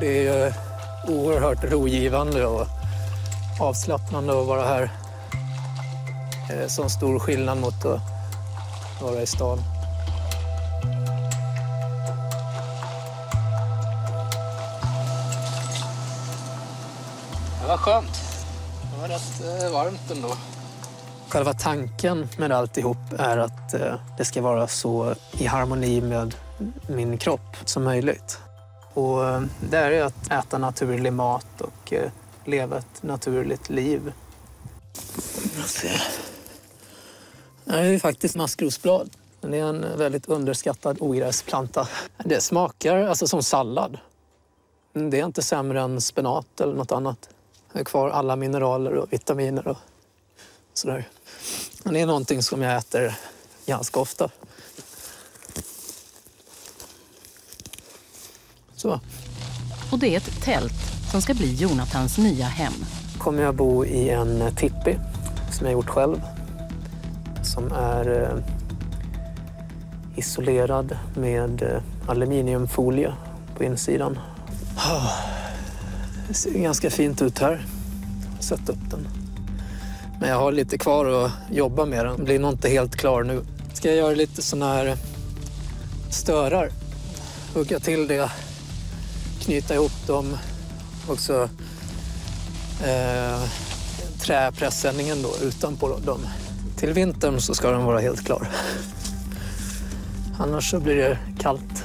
Det är oerhört rogivande och avslappnande att vara här. Det är sån stor skillnad mot att vara i stan. Det var skönt. Det var rätt eh, varmt ändå. Själva tanken med alltihop är att eh, det ska vara så i harmoni med min kropp som möjligt. Och eh, det är att äta naturlig mat och eh, leva ett naturligt liv. Det är faktiskt maskrosblad. Det är en väldigt underskattad ogräsplanta. Det smakar alltså som sallad. Det är inte sämre än spenat eller något annat. Det är kvar alla mineraler och vitaminer och sådär. Det är någonting som jag äter ganska ofta. Så. Och det är ett tält som ska bli Jonathans nya hem. kommer jag bo i en tippi som jag gjort själv. Som är eh, isolerad med eh, aluminiumfolie på insidan. Ah, Det ser ganska fint ut här. Sätt upp den. Men jag har lite kvar att jobba med den. Blir nog inte helt klar nu. Ska jag göra lite såna här störar. Hugga till det, knyta ihop dem och så eh, träpressändningen då utanpå dem. Till vintern så ska den vara helt klar. Annars så blir det kallt.